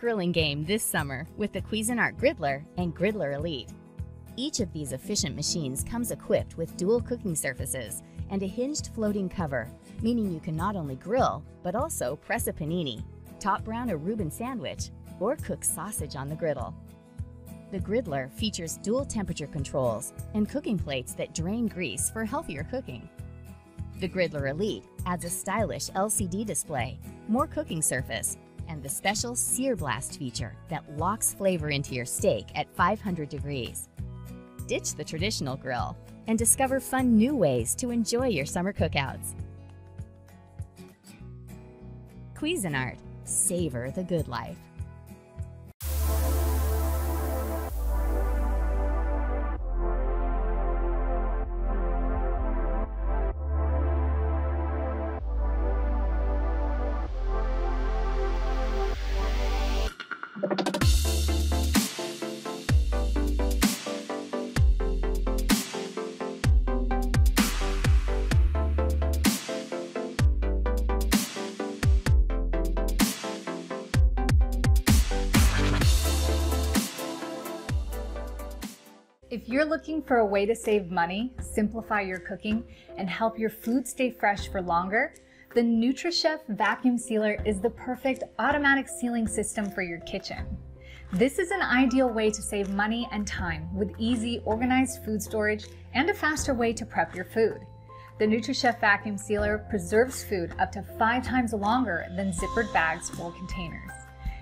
grilling game this summer with the Cuisinart Griddler and Griddler Elite. Each of these efficient machines comes equipped with dual cooking surfaces and a hinged floating cover, meaning you can not only grill, but also press a panini, top brown a Reuben sandwich, or cook sausage on the griddle. The Griddler features dual temperature controls and cooking plates that drain grease for healthier cooking. The Griddler Elite adds a stylish LCD display, more cooking surface, and the special Sear Blast feature that locks flavor into your steak at 500 degrees. Ditch the traditional grill and discover fun new ways to enjoy your summer cookouts. Cuisinart. Savor the good life. You're looking for a way to save money, simplify your cooking, and help your food stay fresh for longer, the NutriChef Vacuum Sealer is the perfect automatic sealing system for your kitchen. This is an ideal way to save money and time with easy, organized food storage and a faster way to prep your food. The NutriChef Vacuum Sealer preserves food up to five times longer than zippered bags or containers.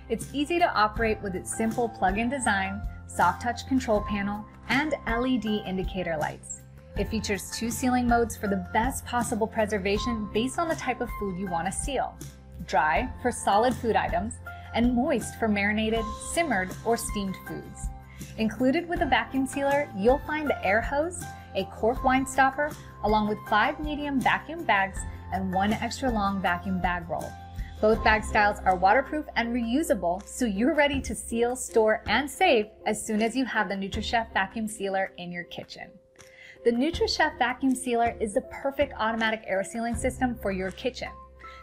It's easy to operate with its simple plug-in design, soft touch control panel, and LED indicator lights. It features two sealing modes for the best possible preservation based on the type of food you want to seal. Dry for solid food items and moist for marinated, simmered, or steamed foods. Included with the vacuum sealer, you'll find the air hose, a cork wine stopper, along with five medium vacuum bags and one extra long vacuum bag roll. Both bag styles are waterproof and reusable, so you're ready to seal, store, and save as soon as you have the NutriChef vacuum sealer in your kitchen. The NutriChef vacuum sealer is the perfect automatic air sealing system for your kitchen.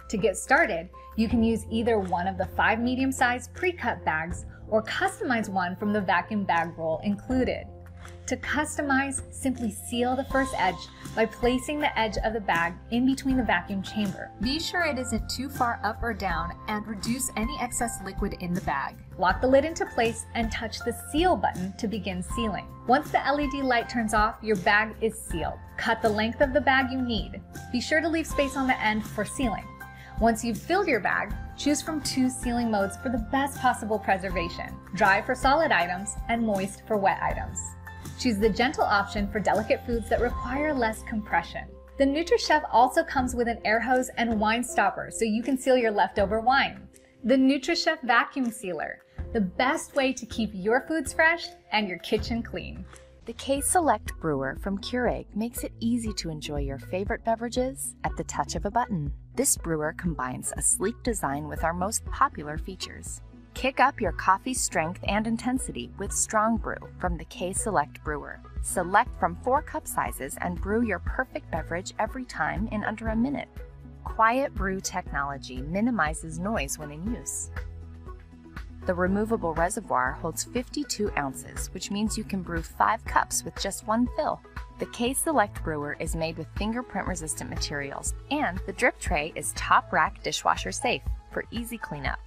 To get started, you can use either one of the five medium-sized pre-cut bags or customize one from the vacuum bag roll included. To customize, simply seal the first edge by placing the edge of the bag in between the vacuum chamber. Be sure it isn't too far up or down and reduce any excess liquid in the bag. Lock the lid into place and touch the seal button to begin sealing. Once the LED light turns off, your bag is sealed. Cut the length of the bag you need. Be sure to leave space on the end for sealing. Once you've filled your bag, choose from two sealing modes for the best possible preservation. Dry for solid items and moist for wet items. Choose the gentle option for delicate foods that require less compression. The NutriChef also comes with an air hose and wine stopper so you can seal your leftover wine. The NutriChef Vacuum Sealer, the best way to keep your foods fresh and your kitchen clean. The K Select brewer from Keurig makes it easy to enjoy your favorite beverages at the touch of a button. This brewer combines a sleek design with our most popular features. Kick up your coffee strength and intensity with Strong Brew from the K Select Brewer. Select from four cup sizes and brew your perfect beverage every time in under a minute. Quiet Brew technology minimizes noise when in use. The removable reservoir holds 52 ounces, which means you can brew 5 cups with just one fill. The K Select brewer is made with fingerprint resistant materials, and the drip tray is top rack dishwasher safe for easy cleanup.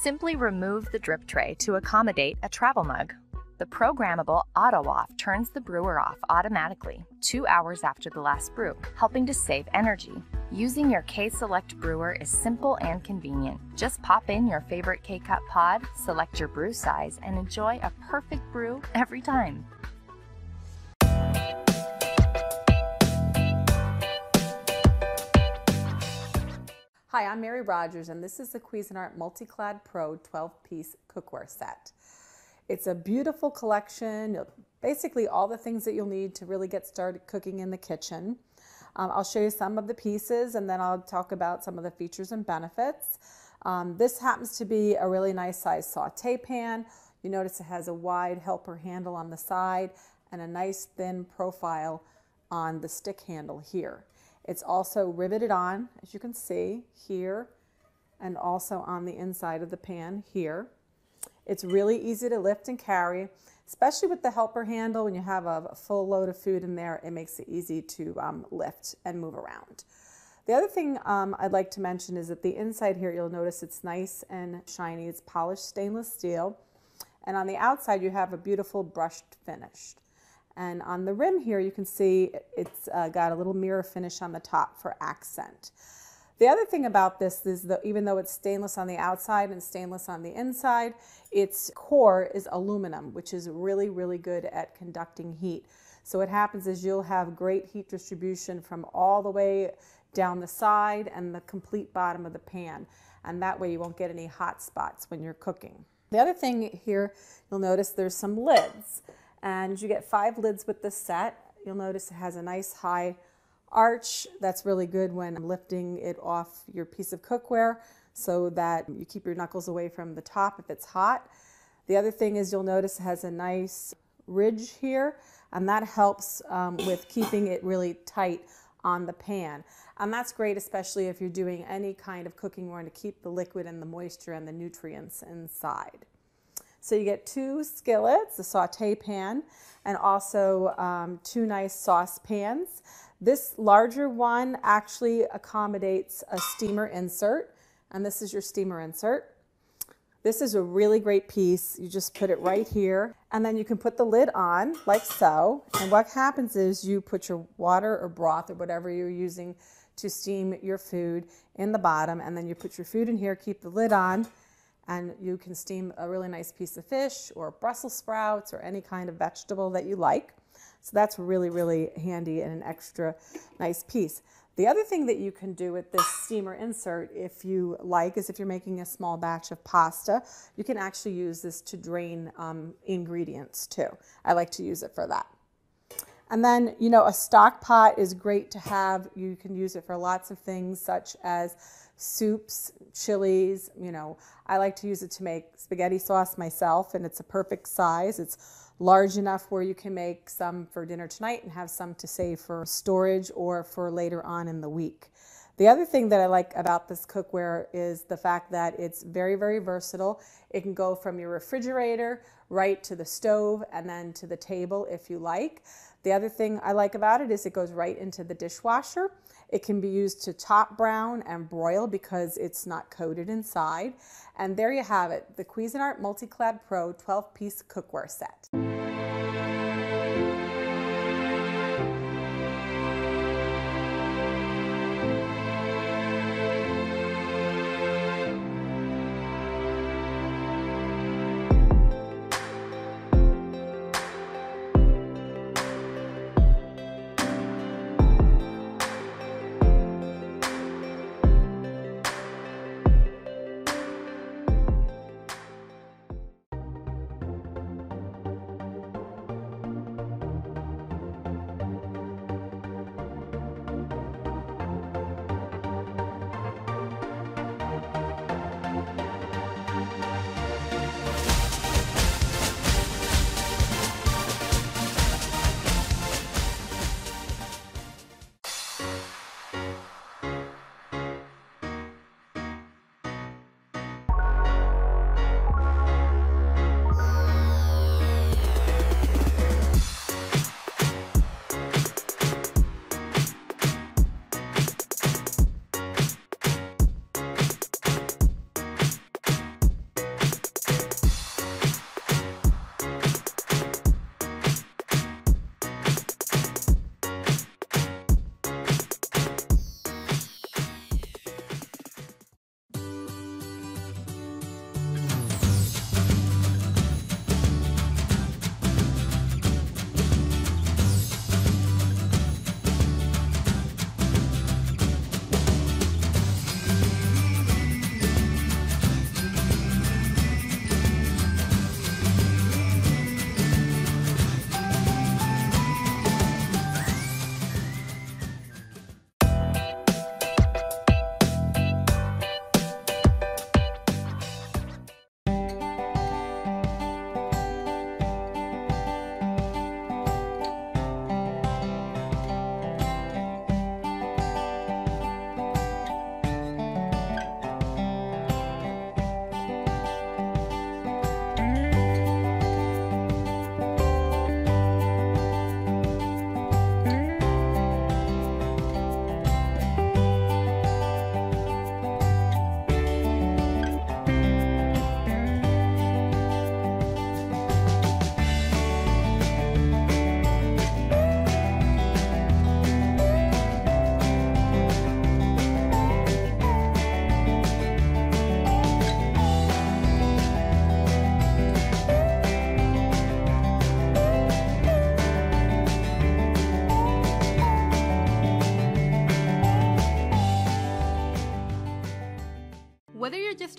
Simply remove the drip tray to accommodate a travel mug. The programmable auto off turns the brewer off automatically two hours after the last brew, helping to save energy. Using your K Select brewer is simple and convenient. Just pop in your favorite K Cup pod, select your brew size, and enjoy a perfect brew every time. Hi, I'm Mary Rogers, and this is the Cuisinart Multiclad Pro 12-piece cookware set. It's a beautiful collection, basically all the things that you'll need to really get started cooking in the kitchen. Um, I'll show you some of the pieces, and then I'll talk about some of the features and benefits. Um, this happens to be a really nice size saute pan. You notice it has a wide helper handle on the side and a nice thin profile on the stick handle here. It's also riveted on, as you can see here, and also on the inside of the pan here. It's really easy to lift and carry, especially with the helper handle. When you have a full load of food in there, it makes it easy to um, lift and move around. The other thing um, I'd like to mention is that the inside here, you'll notice it's nice and shiny. It's polished stainless steel. And on the outside, you have a beautiful brushed finish. And on the rim here, you can see it's uh, got a little mirror finish on the top for accent. The other thing about this is that even though it's stainless on the outside and stainless on the inside, its core is aluminum, which is really, really good at conducting heat. So what happens is you'll have great heat distribution from all the way down the side and the complete bottom of the pan. And that way you won't get any hot spots when you're cooking. The other thing here, you'll notice there's some lids. And you get five lids with this set. You'll notice it has a nice high arch. That's really good when lifting it off your piece of cookware so that you keep your knuckles away from the top if it's hot. The other thing is you'll notice it has a nice ridge here and that helps um, with keeping it really tight on the pan. And that's great, especially if you're doing any kind of cooking where you want to keep the liquid and the moisture and the nutrients inside. So you get two skillets, a saute pan, and also um, two nice saucepans. This larger one actually accommodates a steamer insert, and this is your steamer insert. This is a really great piece. You just put it right here and then you can put the lid on like so. And what happens is you put your water or broth or whatever you're using to steam your food in the bottom and then you put your food in here, keep the lid on and you can steam a really nice piece of fish or Brussels sprouts or any kind of vegetable that you like. So that's really, really handy and an extra nice piece. The other thing that you can do with this steamer insert, if you like, is if you're making a small batch of pasta, you can actually use this to drain um, ingredients too. I like to use it for that. And then, you know, a stock pot is great to have. You can use it for lots of things such as soups, chilies, you know. I like to use it to make spaghetti sauce myself and it's a perfect size. It's large enough where you can make some for dinner tonight and have some to save for storage or for later on in the week. The other thing that I like about this cookware is the fact that it's very, very versatile. It can go from your refrigerator right to the stove and then to the table if you like. The other thing I like about it is it goes right into the dishwasher. It can be used to top brown and broil because it's not coated inside. And there you have it, the Cuisinart Multiclad Pro 12-piece cookware set.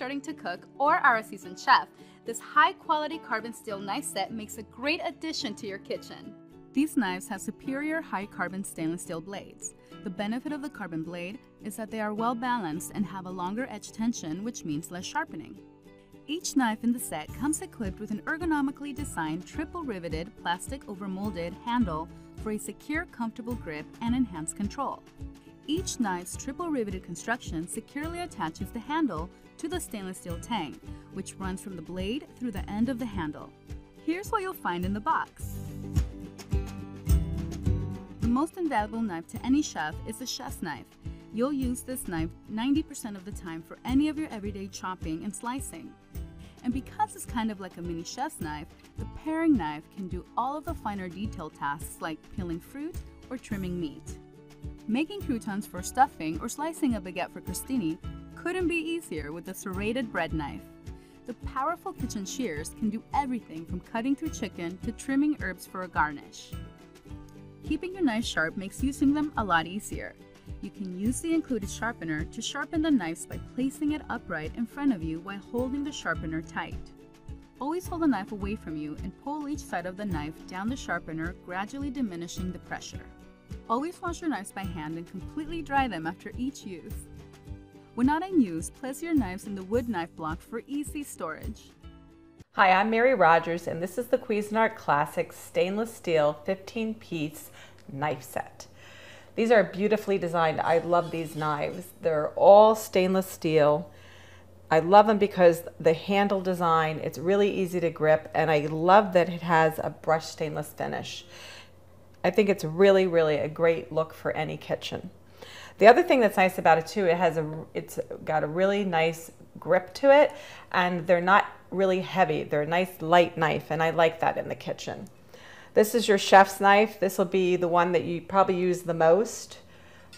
Starting to cook or are a seasoned chef, this high quality carbon steel knife set makes a great addition to your kitchen. These knives have superior high carbon stainless steel blades. The benefit of the carbon blade is that they are well balanced and have a longer edge tension, which means less sharpening. Each knife in the set comes equipped with an ergonomically designed triple riveted plastic over molded handle for a secure, comfortable grip and enhanced control. Each knife's triple riveted construction securely attaches the handle to the stainless steel tang, which runs from the blade through the end of the handle. Here's what you'll find in the box. The most invaluable knife to any chef is the chef's knife. You'll use this knife 90% of the time for any of your everyday chopping and slicing. And because it's kind of like a mini chef's knife, the paring knife can do all of the finer detail tasks like peeling fruit or trimming meat. Making croutons for stuffing or slicing a baguette for crostini couldn't be easier with the serrated bread knife. The powerful kitchen shears can do everything from cutting through chicken to trimming herbs for a garnish. Keeping your knife sharp makes using them a lot easier. You can use the included sharpener to sharpen the knives by placing it upright in front of you while holding the sharpener tight. Always hold the knife away from you and pull each side of the knife down the sharpener, gradually diminishing the pressure. Always wash your knives by hand and completely dry them after each use. When not in use, place your knives in the wood knife block for easy storage. Hi, I'm Mary Rogers, and this is the Cuisinart Classic stainless steel 15 piece knife set. These are beautifully designed. I love these knives. They're all stainless steel. I love them because the handle design, it's really easy to grip, and I love that it has a brushed stainless finish. I think it's really, really a great look for any kitchen. The other thing that's nice about it too, it has a, it's got a really nice grip to it and they're not really heavy. They're a nice light knife and I like that in the kitchen. This is your chef's knife. This will be the one that you probably use the most.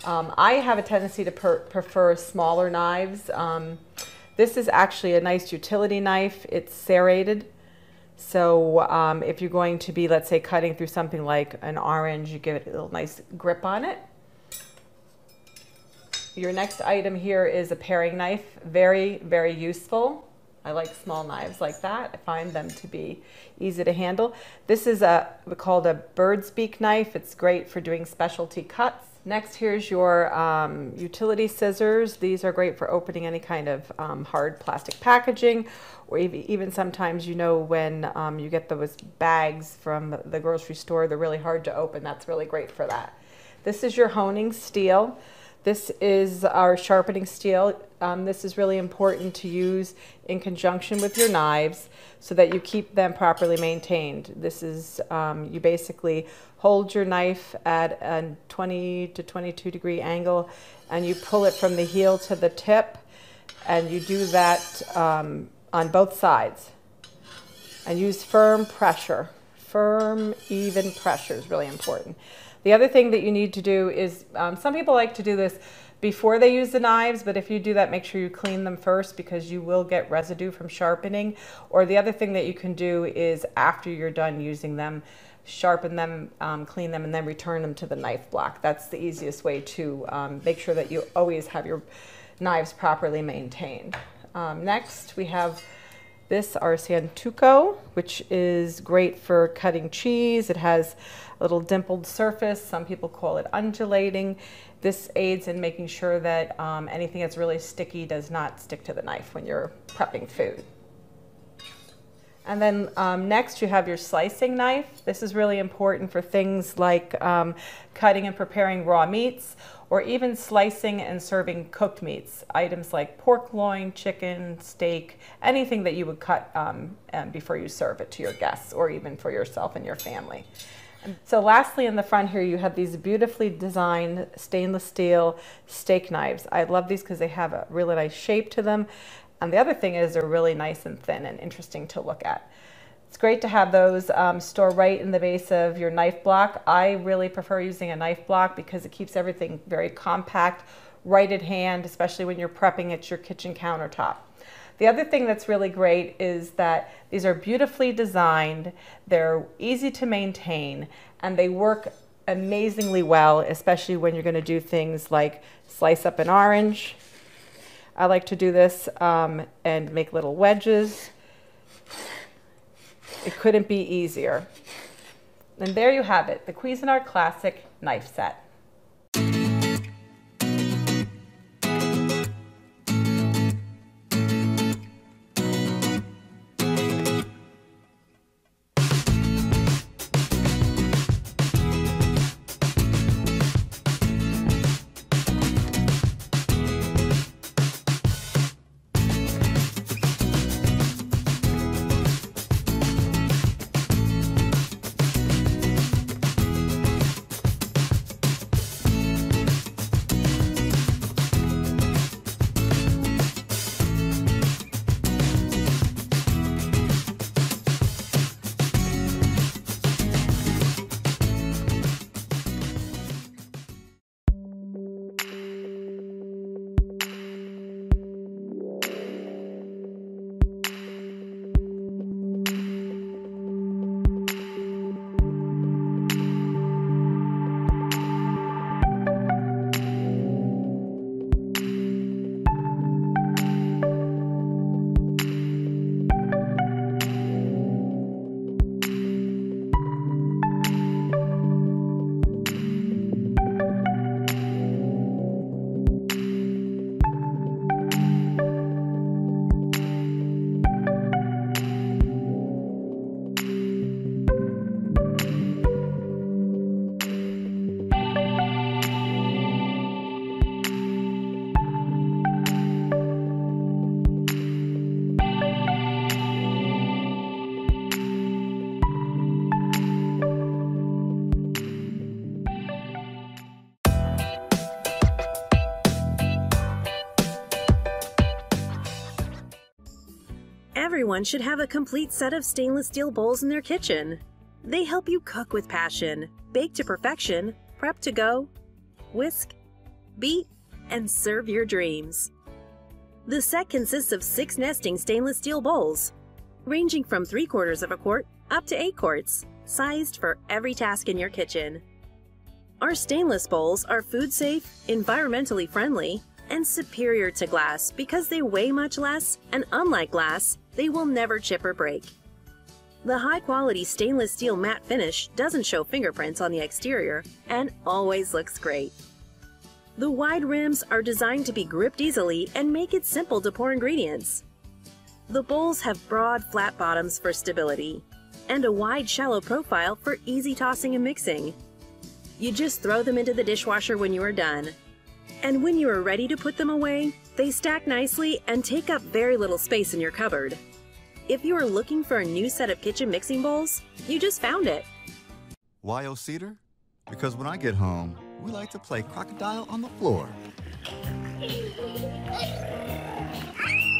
Um, I have a tendency to prefer smaller knives. Um, this is actually a nice utility knife. It's serrated. So um, if you're going to be, let's say, cutting through something like an orange, you give it a little nice grip on it. Your next item here is a paring knife. Very, very useful. I like small knives like that. I find them to be easy to handle. This is a called a bird's beak knife. It's great for doing specialty cuts. Next, here's your um, utility scissors. These are great for opening any kind of um, hard plastic packaging, or even sometimes, you know, when um, you get those bags from the grocery store, they're really hard to open. That's really great for that. This is your honing steel. This is our sharpening steel. Um, this is really important to use in conjunction with your knives so that you keep them properly maintained. This is, um, you basically hold your knife at a 20 to 22 degree angle and you pull it from the heel to the tip and you do that um, on both sides and use firm pressure. Firm, even pressure is really important. The other thing that you need to do is, um, some people like to do this before they use the knives, but if you do that, make sure you clean them first because you will get residue from sharpening. Or the other thing that you can do is after you're done using them, sharpen them, um, clean them, and then return them to the knife block. That's the easiest way to um, make sure that you always have your knives properly maintained. Um, next, we have this, our Santoku, which is great for cutting cheese. It has a little dimpled surface. Some people call it undulating. This aids in making sure that um, anything that's really sticky does not stick to the knife when you're prepping food. And then um, next you have your slicing knife. This is really important for things like um, cutting and preparing raw meats or even slicing and serving cooked meats. Items like pork loin, chicken, steak, anything that you would cut um, before you serve it to your guests or even for yourself and your family. So lastly in the front here you have these beautifully designed stainless steel steak knives. I love these because they have a really nice shape to them. And the other thing is they're really nice and thin and interesting to look at. It's great to have those um, store right in the base of your knife block. I really prefer using a knife block because it keeps everything very compact, right at hand, especially when you're prepping at your kitchen countertop. The other thing that's really great is that these are beautifully designed, they're easy to maintain, and they work amazingly well, especially when you're going to do things like slice up an orange. I like to do this um, and make little wedges. It couldn't be easier. And there you have it, the Cuisinart Classic knife set. Everyone should have a complete set of stainless steel bowls in their kitchen. They help you cook with passion, bake to perfection, prep to go, whisk, beat, and serve your dreams. The set consists of six nesting stainless steel bowls, ranging from 3 quarters of a quart up to 8 quarts, sized for every task in your kitchen. Our stainless bowls are food safe, environmentally friendly, and superior to glass because they weigh much less, and unlike glass, they will never chip or break. The high-quality stainless steel matte finish doesn't show fingerprints on the exterior and always looks great. The wide rims are designed to be gripped easily and make it simple to pour ingredients. The bowls have broad, flat bottoms for stability and a wide, shallow profile for easy tossing and mixing. You just throw them into the dishwasher when you are done. And when you are ready to put them away, they stack nicely and take up very little space in your cupboard. If you are looking for a new set of kitchen mixing bowls, you just found it. Why O Cedar? Because when I get home, we like to play crocodile on the floor.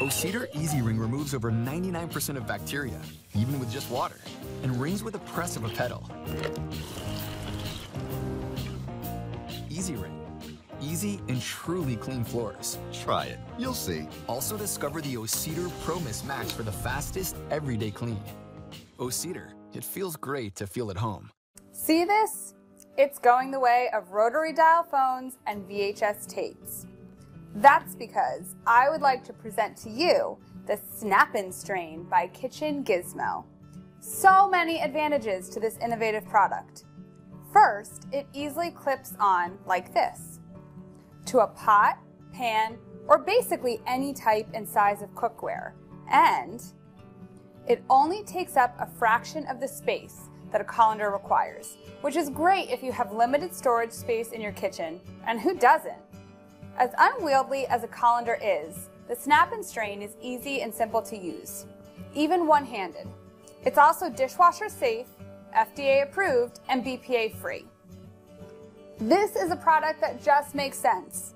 O Cedar EasyWring removes over 99% of bacteria, even with just water, and wrings with the press of a pedal. EasyWring easy and truly clean floors. Try it. You'll see. Also discover the O-Cedar Pro Mist Max for the fastest everyday clean. O-Cedar, it feels great to feel at home. See this? It's going the way of rotary dial phones and VHS tapes. That's because I would like to present to you the Snap N Strain by Kitchen Gizmo. So many advantages to this innovative product. First, it easily clips on like this to a pot, pan, or basically any type and size of cookware. And it only takes up a fraction of the space that a colander requires, which is great if you have limited storage space in your kitchen, and who doesn't? As unwieldy as a colander is, the Snap N Strain is easy and simple to use, even one-handed. It's also dishwasher safe, FDA approved, and BPA free. This is a product that just makes sense.